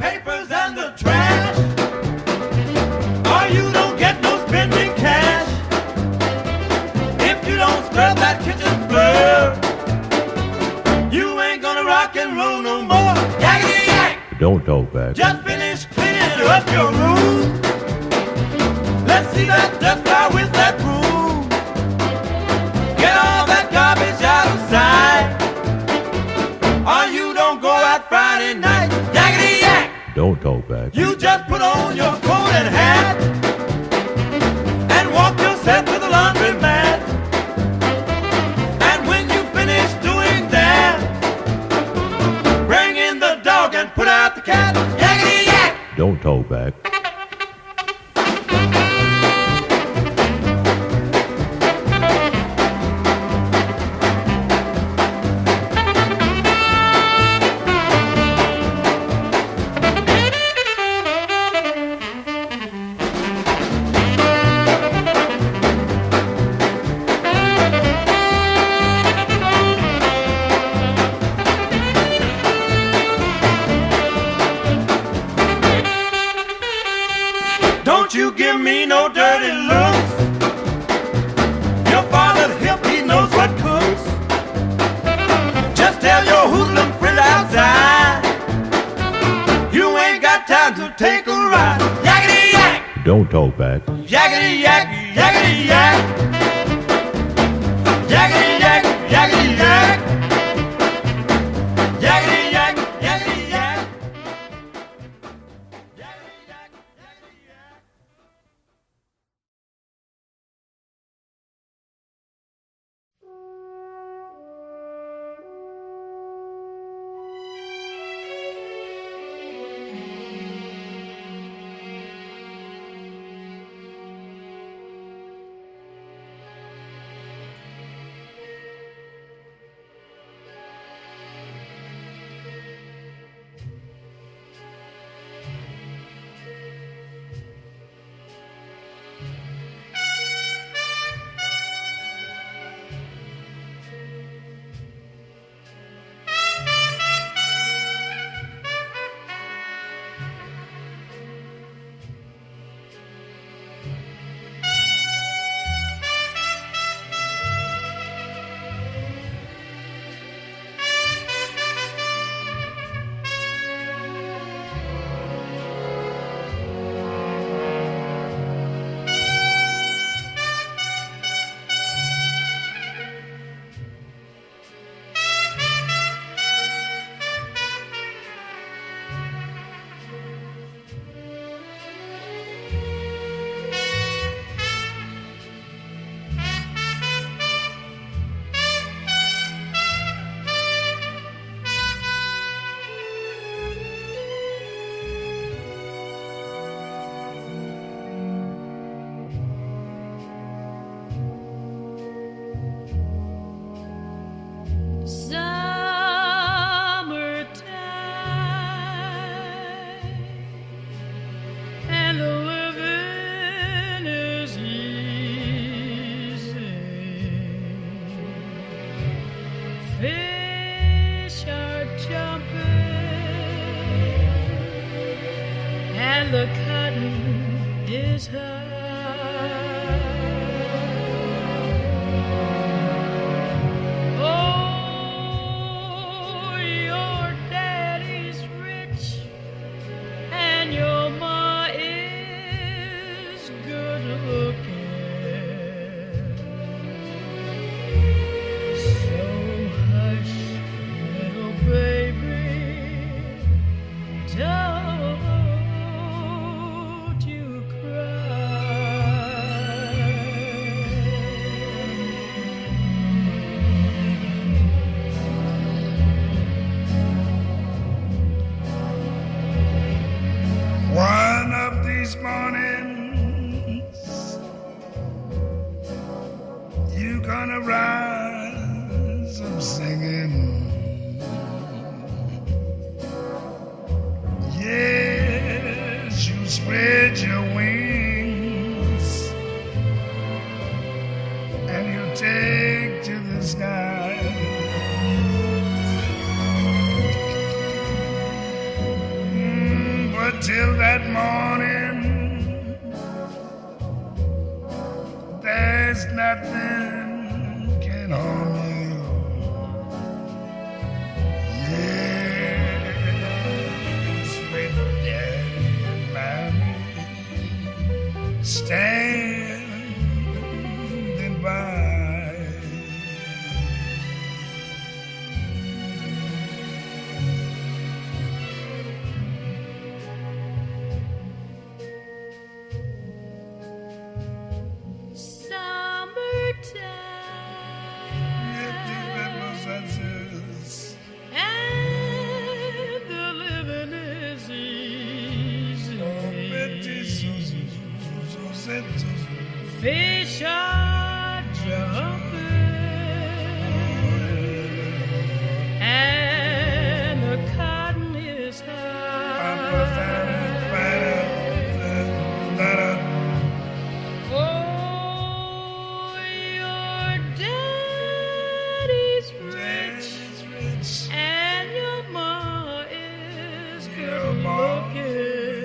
papers and the trash. Or you don't get no spending cash. If you don't scrub that kitchen floor, you ain't gonna rock and roll no more. Yakety yak! Don't talk back. Just finish cleaning up your room. Let's see that dust Don't talk back. You just put on your coat and hat and walk yourself to the laundromat. And when you finish doing that, bring in the dog and put out the cat. Yakety yak! Don't talk back. Don't talk back. Yakety yak, yakety yak. Yakety yak, yakety and the cotton is high. Fish are jumping. And the cotton is high. Oh, your daddy's rich. And your is good looking.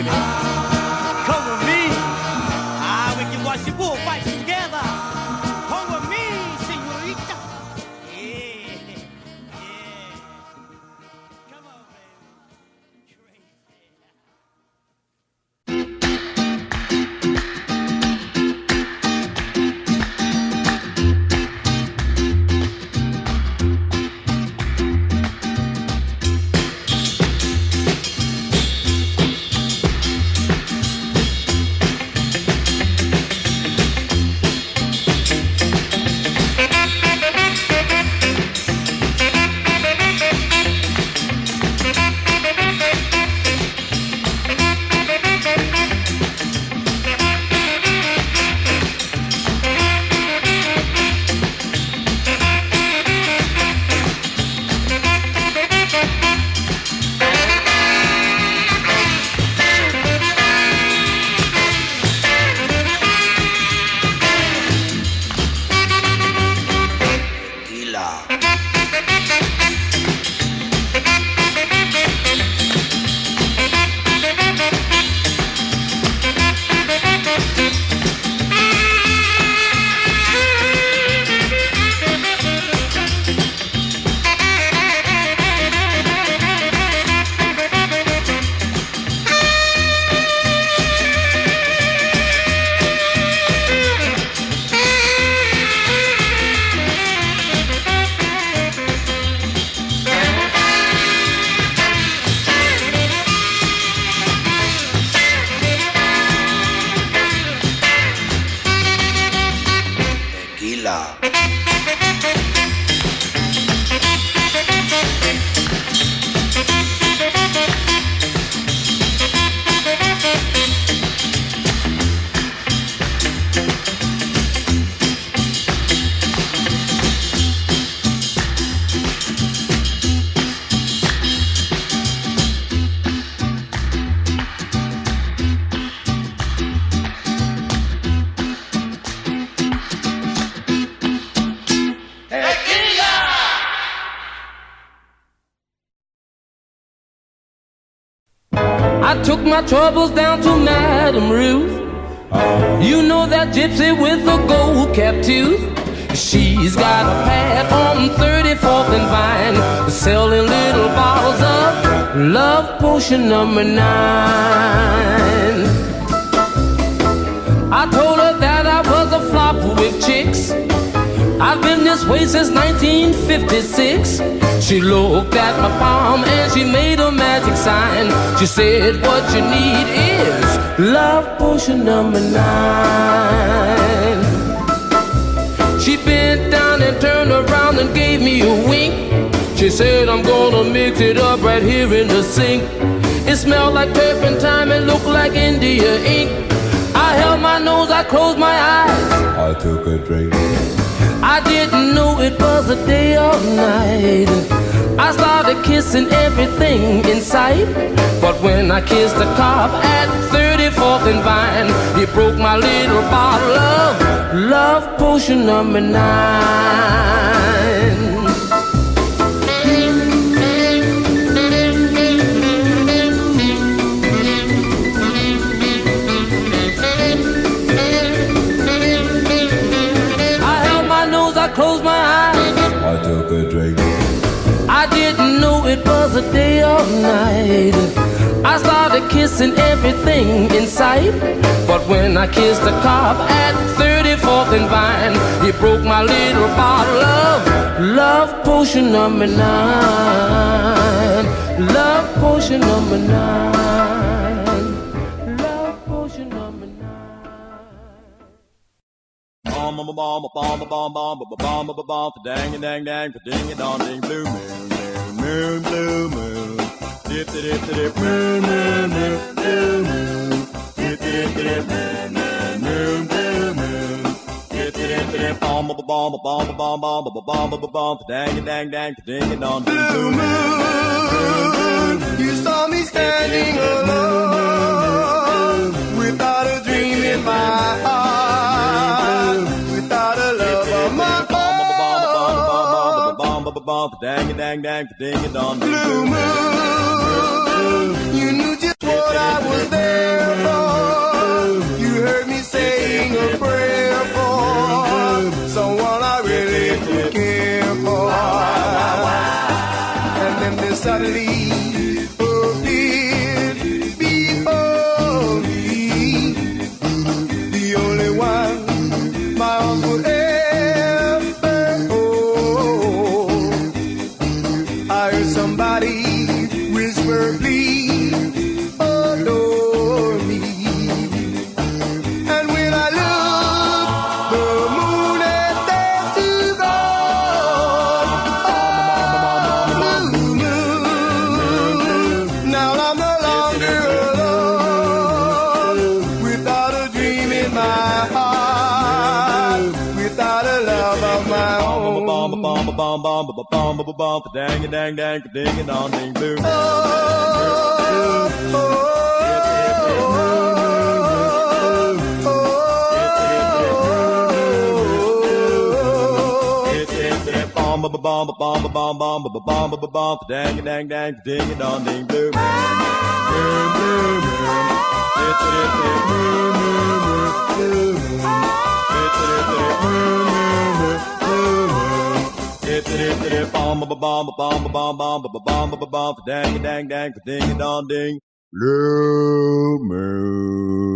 Baby. I took my troubles down to Madame Ruth. You know that gypsy with the gold cap tooth. She's got a pad on 34th and Vine, selling little bottles of love potion number nine. I told her that I was a flop with chicks. I've been this way since 1956. She looked at my palm and she made a magic sign. She said, What you need is love potion number nine. She bent down and turned around and gave me a wink. She said, I'm gonna mix it up right here in the sink. It smelled like turpentine and looked like India ink. I held my nose, I closed my eyes. I took a drink. I didn't know it was a day or night. I started kissing everything in sight. But when I kissed the cop at 34th and Vine, he broke my little bottle of love potion number nine. Was a day or night. I started kissing everything in sight. But when I kissed the cop at 34th and Vine, he broke my little bottle of love potion number nine. Love potion number nine. Love potion number nine. Bomb, bomb, bomb, bomb, bomb, bomb, bomb, bomb, dang, dang, dang, ding, dong, ding, blue moon, moon, blue moon, dip, dip, dip, dip, moon, moon, moon, blue moon, dip, dip, dip, moon, moon, moon, blue moon, dip, dip, dip, bomb, bomb, bomb, bomb, bomb, bomb, bomb, bomb, bomb, dang, dang, dang, ding, dong, blue moon, You saw me standing alone without a dream in my heart, without a love of my bomb, dang it, dang, dang, ding it on. Blue moon, you knew just what I was there for. Bomb, bomb, bomb, bomb, bomb, dang it, dang, dang, ding it on, ding, hit, bomb, bomb, bomb, bomb, bomb, bomb, bomb, bomb, bomb, dang it, dang, dang, ding it on, ding, blue. Blue, blue, blue. Hit, hit, hit, blue, blue, blue, blue. Hit, hit, hit, blue, blue, blue, Hit, hit, hit, bomb, bomb, bomb, bomb, bomb, bomb, bomb, bomb, bomb, dang dang, dang, ding on, ding. Blue moon.